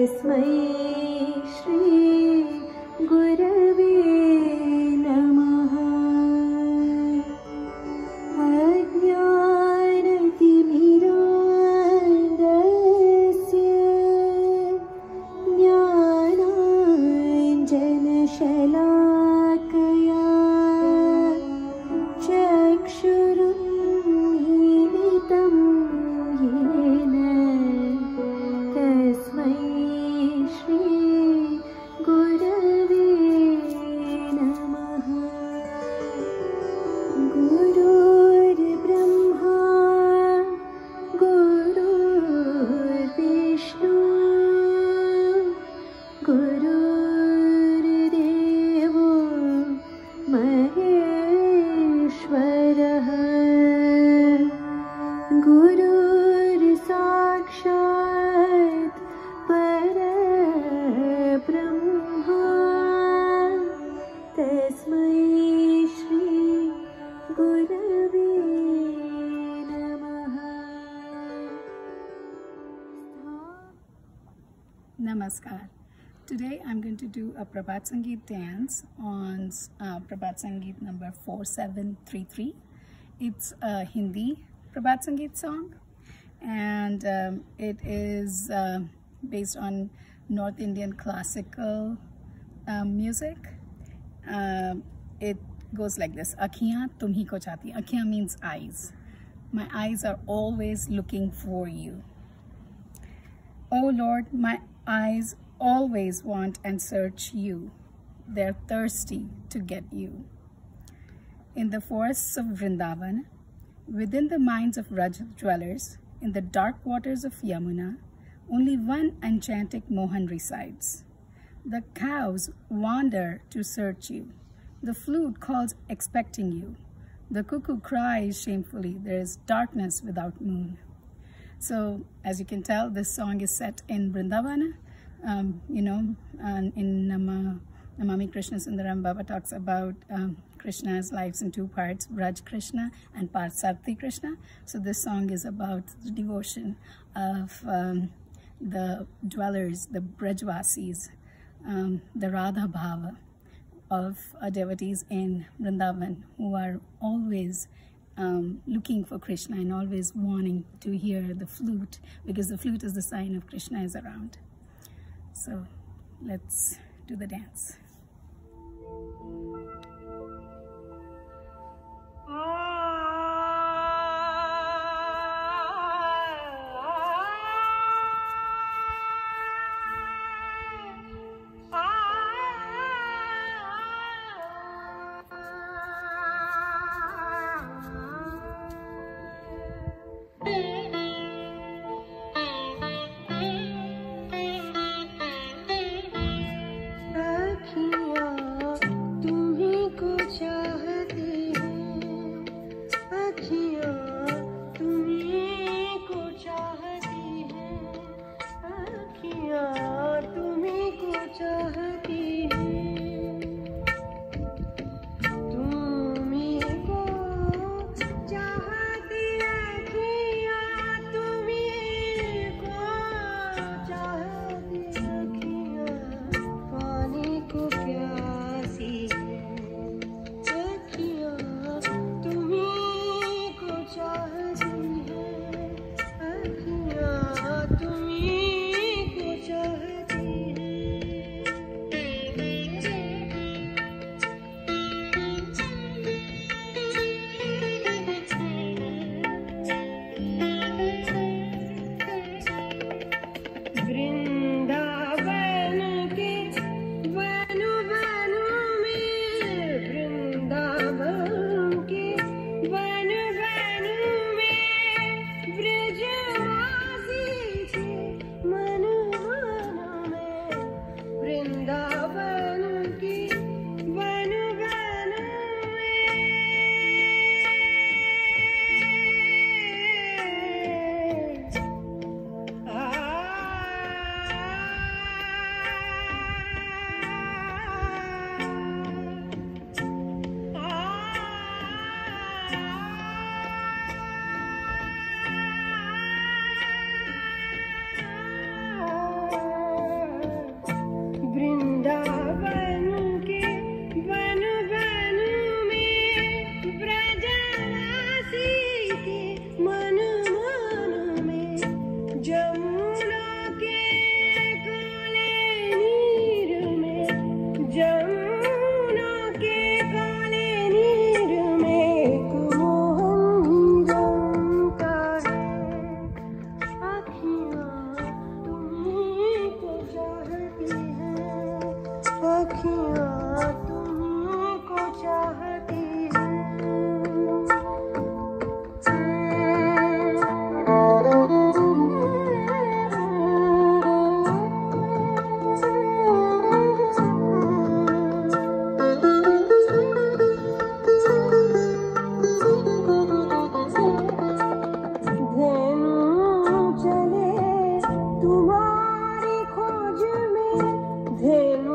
तस्मै गुरुर्साक्षात् परब्रह्मा तस्मै श्री गुरवे नमः Namaskar. Today I'm going to do a Prabhat Sangeet dance on uh, Prabhat Sangeet number 4733. It's a Hindi Prabhat Sangeet song and um, it is uh, based on North Indian classical um, music. Um, it goes like this. Ankhiyan tumhi ko chati. Ankhiyan means eyes. My eyes are always looking for you. O Lord, my eyes always want and search you. They're thirsty to get you. In the forests of Vrindavan, within the minds of Braj dwellers, in the dark waters of Yamuna, only one enchanting Mohan resides. The cows wander to search you. The flute calls expecting you. The cuckoo cries shamefully, there is darkness without moon. So as you can tell, this song is set in Vrindavan. Um, you know, and in Nama, Namami Krishna Sundaram Baba talks about um, Krishna's lives in two parts, Braj Krishna and Parthasarathi Krishna. So this song is about the devotion of um, the dwellers, the Brajvasis, um, the Radha Bhava of devotees in Vrindavan who are always um, looking for Krishna and always wanting to hear the flute because the flute is the sign of Krishna is around. So let's do the dance. Thank you.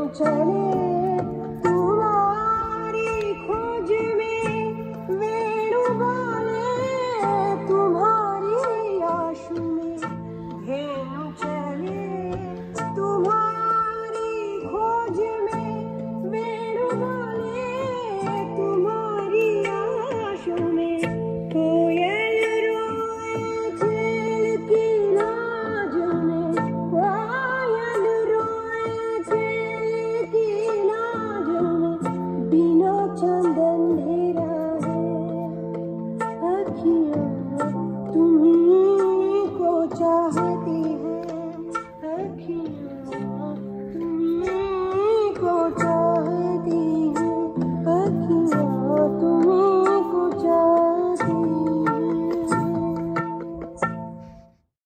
चले